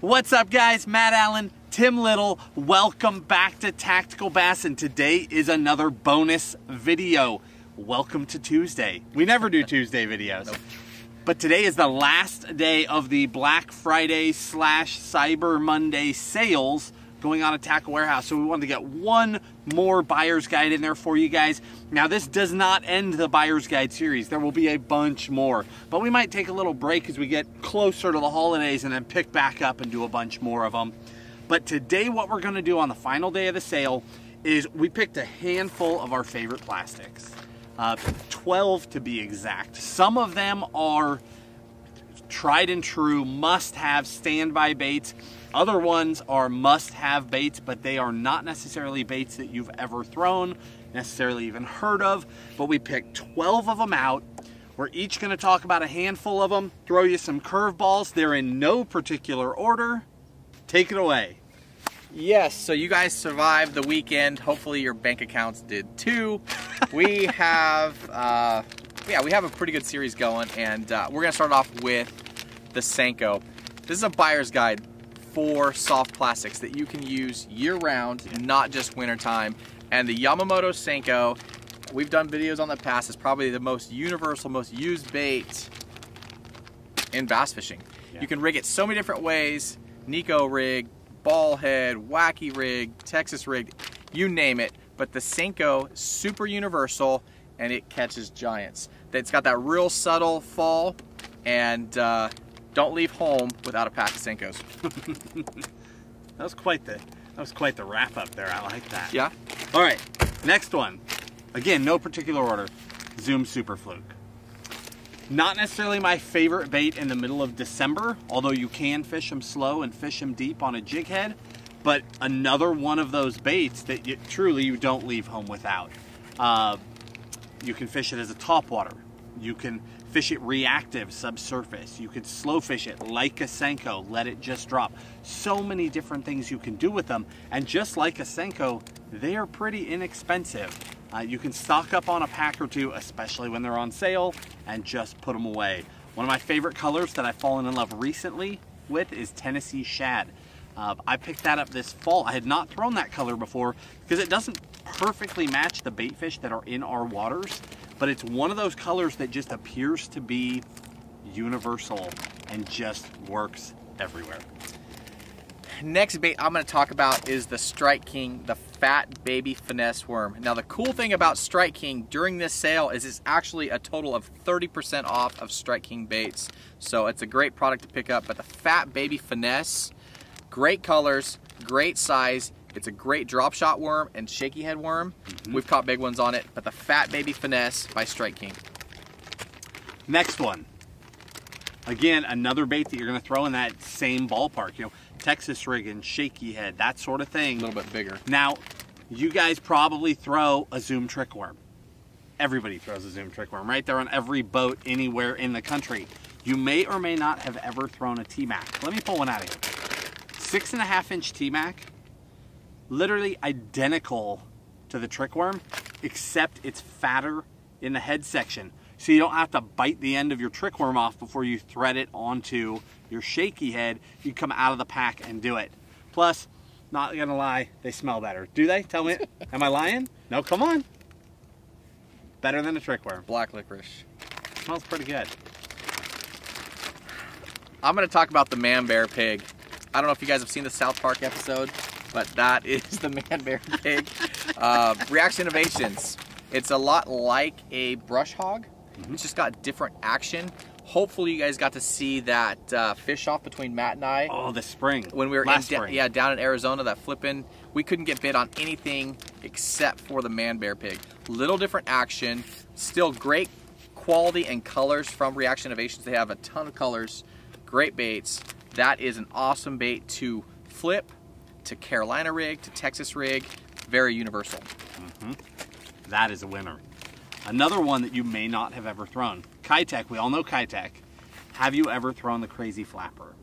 What's up guys? Matt Allen, Tim Little, welcome back to Tactical Bassin today is another bonus video. Welcome to Tuesday. We never do Tuesday videos. Nope. But today is the last day of the Black Friday slash Cyber Monday sales going on at Tackle Warehouse. So we wanted to get one more buyer's guide in there for you guys. Now this does not end the buyer's guide series. There will be a bunch more, but we might take a little break as we get closer to the holidays and then pick back up and do a bunch more of them. But today what we're gonna do on the final day of the sale is we picked a handful of our favorite plastics. Uh, 12 to be exact. Some of them are tried and true, must have standby baits. Other ones are must have baits, but they are not necessarily baits that you've ever thrown, necessarily even heard of. But we picked 12 of them out. We're each gonna talk about a handful of them, throw you some curveballs. They're in no particular order. Take it away. Yes, so you guys survived the weekend. Hopefully your bank accounts did too. we have, uh, yeah, we have a pretty good series going, and uh, we're gonna start off with the Senko. This is a buyer's guide for soft plastics that you can use year round, not just wintertime. And the Yamamoto Senko, we've done videos on the past, is probably the most universal, most used bait in bass fishing. Yeah. You can rig it so many different ways. Neko rig, ball head, wacky rig, Texas rig, you name it. But the Senko, super universal, and it catches giants. It's got that real subtle fall, and uh, don't leave home without a pack of Senkos. That was quite the that was quite the wrap up there. I like that. Yeah? All right, next one. Again, no particular order. Zoom Super Fluke. Not necessarily my favorite bait in the middle of December, although you can fish them slow and fish them deep on a jig head, but another one of those baits that you, truly you don't leave home without. Uh, you can fish it as a topwater. You can fish it reactive subsurface. You could slow fish it like a Senko, let it just drop. So many different things you can do with them. And just like a Senko, they are pretty inexpensive. Uh, you can stock up on a pack or two, especially when they're on sale, and just put them away. One of my favorite colors that I've fallen in love recently with is Tennessee Shad. Uh, I picked that up this fall. I had not thrown that color before because it doesn't perfectly match the bait fish that are in our waters, but it's one of those colors that just appears to be universal and just works everywhere. Next bait I'm going to talk about is the Strike King, the Fat Baby Finesse Worm. Now the cool thing about Strike King during this sale is it's actually a total of 30% off of Strike King baits. So it's a great product to pick up, but the Fat Baby Finesse, great colors, great size. It's a great drop shot worm and shaky head worm. Mm-hmm. We've caught big ones on it, but the Fat Baby Finesse by Strike King. Next one. Again, another bait that you're going to throw in that same ballpark. You know, Texas rig and shaky head, that sort of thing. A little bit bigger. Now, you guys probably throw a Zoom trick worm. Everybody throws a Zoom trick worm, right? They're on every boat anywhere in the country. You may or may not have ever thrown a T-Mac. Let me pull one out of here. Six and a half inch T-Mac, literally identical to the trick worm, except it's fatter in the head section. So you don't have to bite the end of your trick worm off before you thread it onto your shaky head. You come out of the pack and do it. Plus, not gonna lie, they smell better. Do they? Tell me. Am I lying? No, come on. Better than a trick worm. Black licorice. Smells pretty good. I'm going to talk about the man bear pig. I don't know if you guys have seen the South Park episode, but that is the man bear pig. Uh, Reaction Innovations. It's a lot like a brush hog. It's just got different action. Hopefully, you guys got to see that uh, fish off between Matt and I Oh, the spring. when we were Last in, spring. yeah down in Arizona. That flipping, we couldn't get bit on anything except for the man bear pig. Little different action, still great quality and colors from Reaction Innovations. They have a ton of colors, great baits. That is an awesome bait to flip, to Carolina rig, to Texas rig, very universal. That is a winner. Another one that you may not have ever thrown. Keitech, we all know Keitech. Have you ever thrown the Crazy Flapper?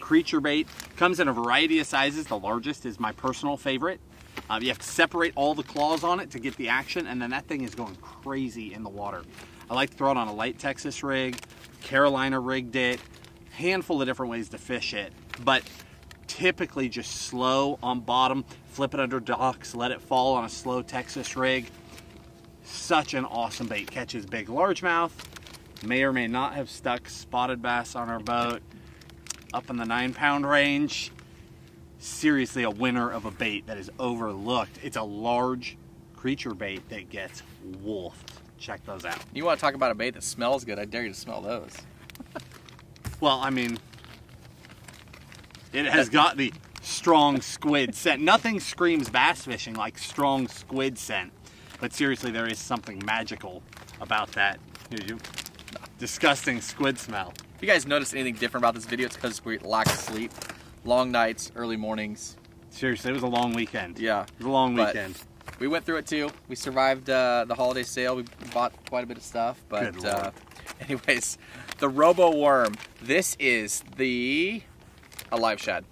Creature bait comes in a variety of sizes. The largest is my personal favorite. Uh, you have to separate all the claws on it to get the action, and then that thing is going crazy in the water. I like to throw it on a light Texas rig. Carolina rigged it. handful of different ways to fish it, but typically just slow on bottom, flip it under docks, let it fall on a slow Texas rig. Such an awesome bait. Catches big largemouth, may or may not have stuck spotted bass on our boat up in the nine pound range. Seriously, a winner of a bait that is overlooked. It's a large creature bait that gets wolfed. Check those out. You want to talk about a bait that smells good? I dare you to smell those. Well, I mean, it has got the strong squid scent. Nothing screams bass fishing like strong squid scent. But seriously, there is something magical about that disgusting squid smell. If you guys notice anything different about this video, it's because we lack sleep. Long nights, early mornings. Seriously, it was a long weekend. Yeah. It was a long weekend. We went through it too. We survived uh, the holiday sale. We bought quite a bit of stuff. But uh, anyways, the Robo Worm. This is the a live shad.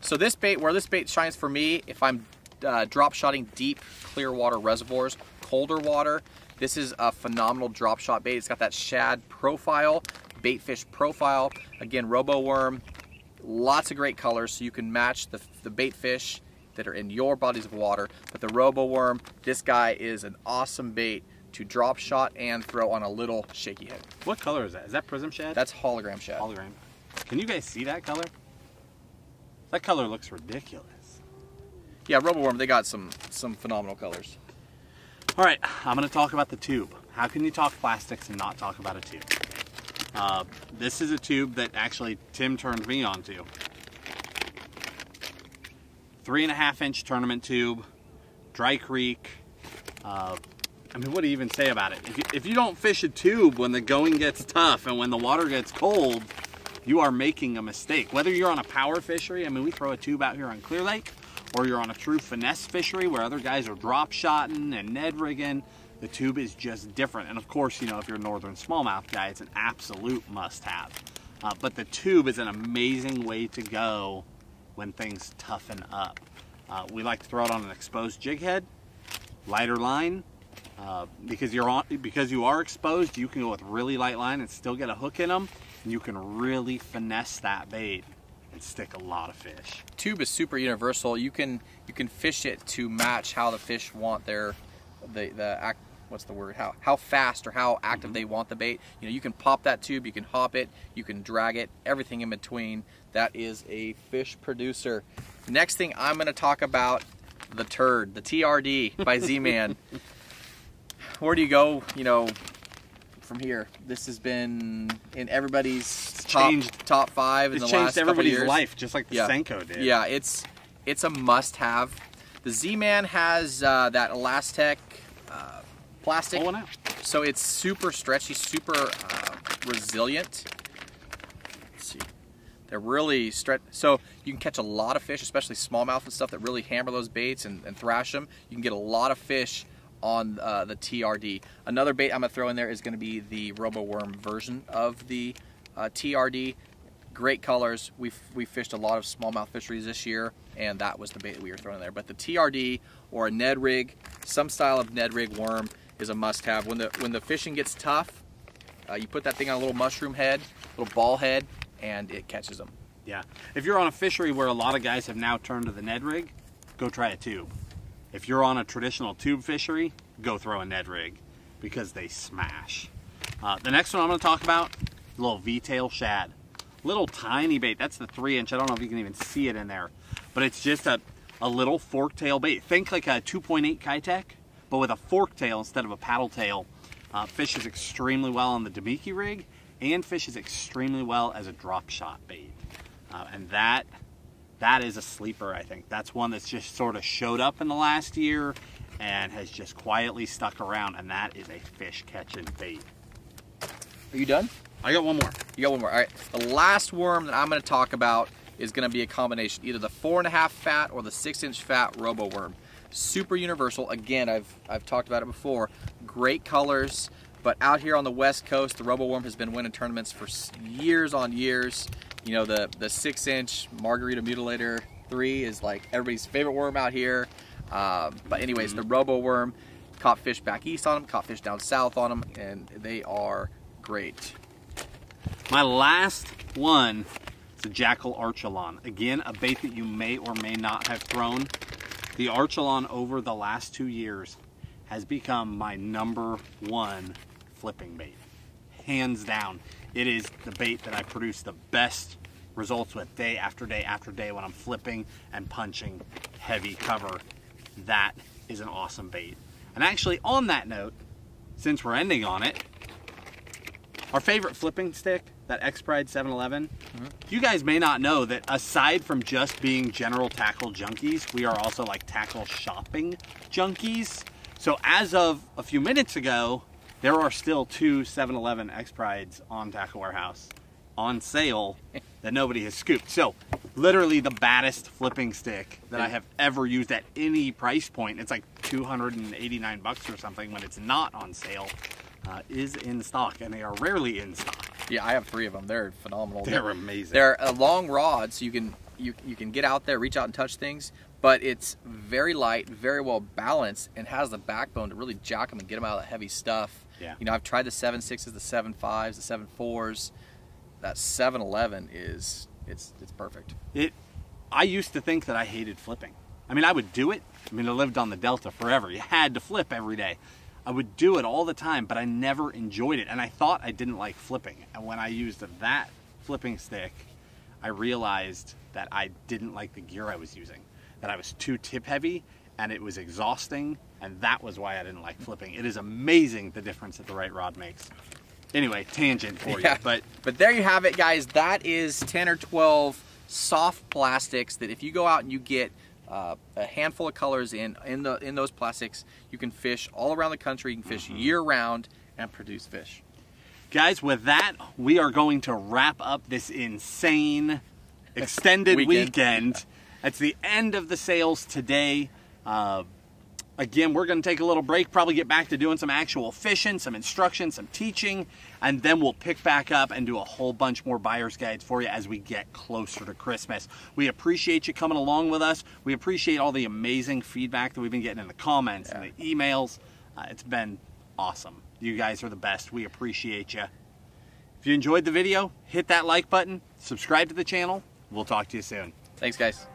So this bait, where this bait shines for me, if I'm uh, drop shotting deep, clear water reservoirs, colder water, this is a phenomenal drop shot bait. It's got that shad profile, bait fish profile. Again, Robo Worm. Lots of great colors, so you can match the, the bait fish that are in your bodies of water. But the Robo Worm, this guy is an awesome bait to drop shot and throw on a little shaky head. What color is that? Is that prism shad? That's hologram shad. hologram. Can you guys see that color? That color looks ridiculous. Yeah, Robo Worm, they got some some phenomenal colors. All right, I'm gonna talk about the tube. How can you talk plastics and not talk about a tube? Uh, this is a tube that actually Tim turned me onto. Three and a half inch tournament tube, Dry Creek. Uh, I mean, what do you even say about it? If you, if you don't fish a tube when the going gets tough and when the water gets cold, you are making a mistake. Whether you're on a power fishery, I mean, we throw a tube out here on Clear Lake, or you're on a true finesse fishery where other guys are drop shotting and Ned rigging, the tube is just different. And of course, you know, if you're a northern smallmouth guy, it's an absolute must have. Uh, but the tube is an amazing way to go when things toughen up. Uh, we like to throw it on an exposed jig head, lighter line, uh, because you're on because you are exposed. You can go with really light line and still get a hook in them, and you can really finesse that bait and stick a lot of fish. Tube is super universal. You can you can fish it to match how the fish want their the the act what's the word how how fast or how active mm-hmm. they want the bait. You know, you can pop that tube, you can hop it, you can drag it, everything in between. That is a fish producer. Next thing I'm going to talk about the turd, the TRD by Z-Man. Where do you go, you know, from here? This has been in everybody's top, changed- top five in It's the changed last couple everybody's years. life, just like the Yeah. Senko did. Yeah, it's it's a must-have. The Z-Man has uh, that ElaZtech uh, plastic, so it's super stretchy, super uh, resilient. Let's see, they're really stretch. So you can catch a lot of fish, especially smallmouth and stuff that really hammer those baits and, and thrash them. You can get a lot of fish on uh, the TRD. Another bait I'm gonna throw in there is gonna be the Robo Worm version of the uh, TRD. Great colors. We we fished a lot of smallmouth fisheries this year, and that was the bait that we were throwing in there. But the TRD or a Ned rig, some style of Ned rig worm is a must-have. When the when the fishing gets tough, uh, you put that thing on a little mushroom head, little ball head, and it catches them. Yeah. If you're on a fishery where a lot of guys have now turned to the Ned rig, go try a tube. If you're on a traditional tube fishery, go throw a Ned rig because they smash. Uh, the next one I'm going to talk about, little V-tail shad. Little tiny bait. That's the three inch. I don't know if you can even see it in there, but it's just a, a little fork tail bait. Think like a 2.8 Keitech, but with a fork tail instead of a paddle tail. Uh, fishes extremely well on the Damiki rig and fishes extremely well as a drop shot bait. Uh, and that that is a sleeper, I think. That's one that's just sort of showed up in the last year and has just quietly stuck around, and that is a fish catching bait. Are you done? I got one more. You got one more. All right. The last worm that I'm going to talk about is going to be a combination, either the four and a half fat or the six inch fat robo worm. Super universal. Again, I've I've talked about it before. Great colors, but out here on the west coast, the robo worm has been winning tournaments for years on years. You know, the the six inch Margarita Mutilator three is like everybody's favorite worm out here. Um, but anyways, the robo worm caught fish back east on them, caught fish down south on them, and they are great. My last one is a Jackall Archelon. Again, a bait that you may or may not have thrown. The Archelon over the last two years has become my number one flipping bait. Hands down. It is the bait that I produce the best results with day after day after day when I'm flipping and punching heavy cover. That is an awesome bait. And actually, on that note, since we're ending on it, our favorite flipping stick, that X Pride 711, mm-hmm. you guys may not know that aside from just being general tackle junkies, we are also like tackle shopping junkies. So as of a few minutes ago, there are still two 711 X Prides on Tackle Warehouse on sale that nobody has scooped. So literally the baddest flipping stick that I have ever used at any price point. It's like 289 bucks or something when it's not on sale. Uh, is in stock and they are rarely in stock. Yeah, I have three of them. They're phenomenal. They're, they're amazing. They're a long rod, so you can you you can get out there, reach out and touch things. But it's very light, very well balanced, and has the backbone to really jack them and get them out of the heavy stuff. Yeah. You know, I've tried the seven sixes, the seven fives, the seven fours. That seven eleven is it's it's perfect. It. I used to think that I hated flipping. I mean, I would do it. I mean, I lived on the Delta forever. You had to flip every day. I would do it all the time, but I never enjoyed it. And I thought I didn't like flipping. And when I used that flipping stick, I realized that I didn't like the gear I was using, that I was too tip heavy and it was exhausting. And that was why I didn't like flipping. It is amazing the difference that the right rod makes. Anyway, tangent for yeah. you. But but there you have it, guys. That is 10 or 12 soft plastics that if you go out and you get uh, a handful of colors in in the in those plastics. You can fish all around the country. You can fish mm -hmm. year round and produce fish. Guys, with that, we are going to wrap up this insane extended weekend. weekend. It's the end of the sales today. Uh, Again, we're going to take a little break, probably get back to doing some actual fishing, some instruction, some teaching, and then we'll pick back up and do a whole bunch more buyer's guides for you as we get closer to Christmas. We appreciate you coming along with us. We appreciate all the amazing feedback that we've been getting in the comments yeah. and the emails. Uh, it's been awesome. You guys are the best. We appreciate you. If you enjoyed the video, hit that like button, subscribe to the channel. We'll talk to you soon. Thanks, guys.